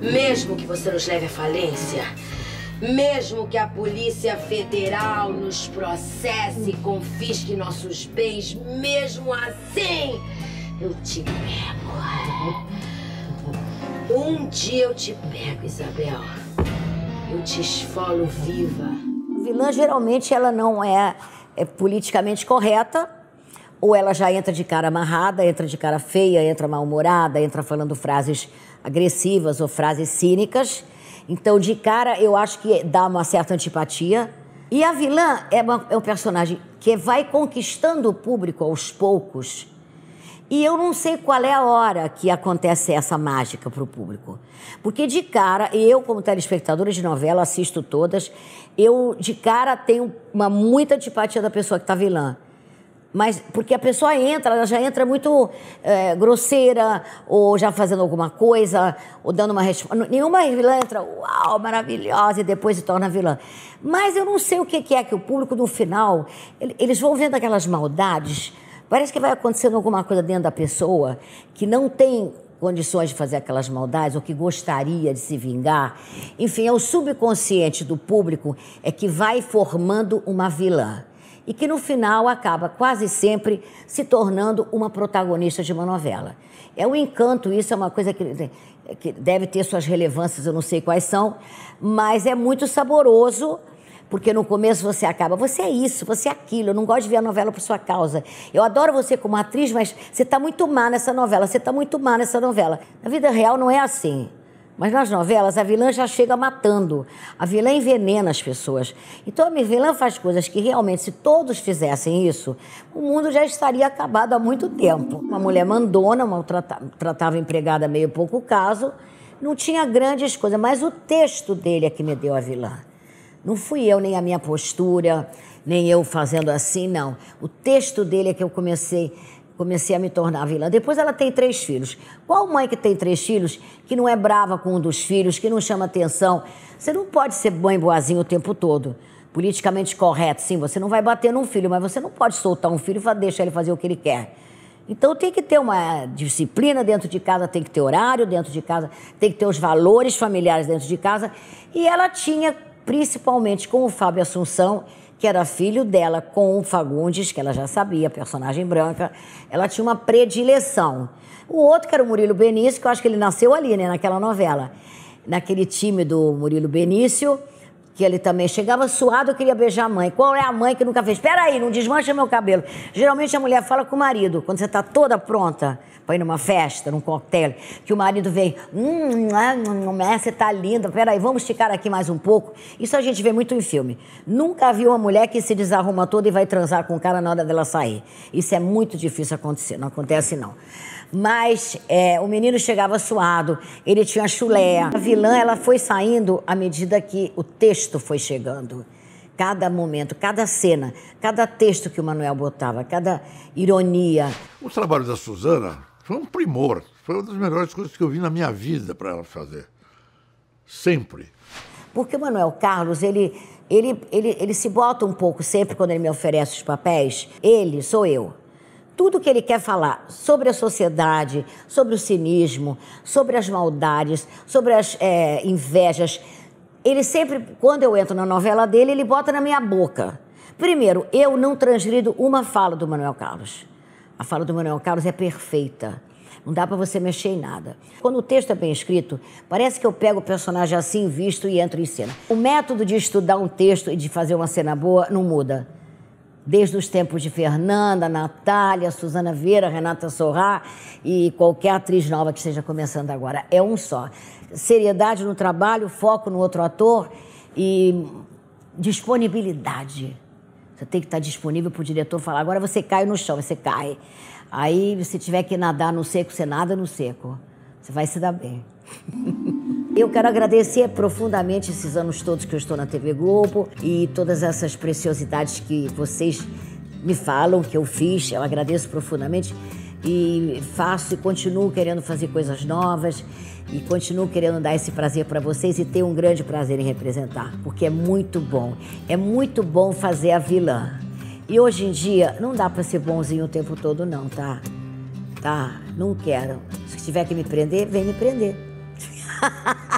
Mesmo que você nos leve à falência, mesmo que a Polícia Federal nos processe e confisque nossos bens, mesmo assim, eu te pego. Um dia eu te pego, Isabel. Eu te esfolo viva. Vilã geralmente ela não é, é politicamente correta, ou ela já entra de cara amarrada, entra de cara feia, entra mal-humorada, entra falando frases agressivas ou frases cínicas. Então, de cara, eu acho que dá uma certa antipatia. E a vilã é, uma, é um personagem que vai conquistando o público aos poucos. E eu não sei qual é a hora que acontece essa mágica para o público. Porque de cara, eu como telespectadora de novela, assisto todas, eu de cara tenho uma muita antipatia da pessoa que está vilã. Mas porque a pessoa entra, ela já entra muito é, grosseira, ou já fazendo alguma coisa, ou dando uma resposta. Nenhuma vilã entra, uau, maravilhosa, e depois se torna vilã. Mas eu não sei o que é que o público, no final, eles vão vendo aquelas maldades. Parece que vai acontecendo alguma coisa dentro da pessoa que não tem condições de fazer aquelas maldades ou que gostaria de se vingar. Enfim, é o subconsciente do público é que vai formando uma vilã e que no final acaba quase sempre se tornando uma protagonista de uma novela. É um encanto, isso é uma coisa que, que deve ter suas relevâncias, eu não sei quais são, mas é muito saboroso porque no começo você acaba, você é isso, você é aquilo, eu não gosto de ver a novela por sua causa. Eu adoro você como atriz, mas você está muito má nessa novela, você está muito má nessa novela. Na vida real não é assim. Mas nas novelas, a vilã já chega matando. A vilã envenena as pessoas. Então a vilã faz coisas que realmente, se todos fizessem isso, o mundo já estaria acabado há muito tempo. Uma mulher mandona, maltratava, tratava empregada meio pouco caso, não tinha grandes coisas, mas o texto dele é que me deu a vilã. Não fui eu, nem a minha postura, nem eu fazendo assim, não. O texto dele é que eu comecei comecei a me tornar vilã. Depois ela tem três filhos. Qual mãe que tem três filhos que não é brava com um dos filhos, que não chama atenção? Você não pode ser mãe boazinha o tempo todo. Politicamente correto, sim, você não vai bater num filho, mas você não pode soltar um filho e deixar ele fazer o que ele quer. Então tem que ter uma disciplina dentro de casa, tem que ter horário dentro de casa, tem que ter os valores familiares dentro de casa. E ela tinha, principalmente com o Fábio Assunção, que era filho dela com o Fagundes, que ela já sabia, personagem branca, ela tinha uma predileção. O outro, que era o Murilo Benício, que eu acho que ele nasceu ali, né, naquela novela. Naquele time do Murilo Benício, que ele também chegava suado, queria beijar a mãe. Qual é a mãe que nunca fez? Espera aí, não desmancha meu cabelo. Geralmente a mulher fala com o marido, quando você está toda pronta para ir numa festa, num coquetel, que o marido vem, hum, hum, você tá linda, peraí, vamos esticar aqui mais um pouco. Isso a gente vê muito em filme. Nunca vi uma mulher que se desarruma toda e vai transar com o cara na hora dela sair. Isso é muito difícil acontecer, não acontece não. Mas é, o menino chegava suado, ele tinha chulé. A vilã ela foi saindo à medida que o texto foi chegando. Cada momento, cada cena, cada texto que o Manuel botava, cada ironia. O trabalho da Suzana foi um primor. Foi uma das melhores coisas que eu vi na minha vida para ela fazer. Sempre. Porque o Manuel Carlos, ele, ele, ele, ele se bota um pouco sempre quando ele me oferece os papéis. Ele, sou eu tudo que ele quer falar sobre a sociedade, sobre o cinismo, sobre as maldades, sobre as é, invejas, ele sempre, quando eu entro na novela dele, ele bota na minha boca. Primeiro, eu não transgrido uma fala do Manuel Carlos. A fala do Manuel Carlos é perfeita. Não dá para você mexer em nada. Quando o texto é bem escrito, parece que eu pego o personagem assim, visto e entro em cena. O método de estudar um texto e de fazer uma cena boa não muda desde os tempos de Fernanda, Natália, Suzana Vieira, Renata Sorrá e qualquer atriz nova que esteja começando agora. É um só. Seriedade no trabalho, foco no outro ator e disponibilidade. Você tem que estar disponível para o diretor falar. Agora você cai no chão, você cai. Aí, se tiver que nadar no seco, você nada no seco. Você vai se dar bem. Eu quero agradecer profundamente esses anos todos que eu estou na TV Globo e todas essas preciosidades que vocês me falam que eu fiz. Eu agradeço profundamente e faço e continuo querendo fazer coisas novas e continuo querendo dar esse prazer para vocês e ter um grande prazer em representar, porque é muito bom. É muito bom fazer a vilã. E hoje em dia não dá para ser bonzinho o tempo todo não, tá? Tá? Não quero. Se tiver que me prender, vem me prender.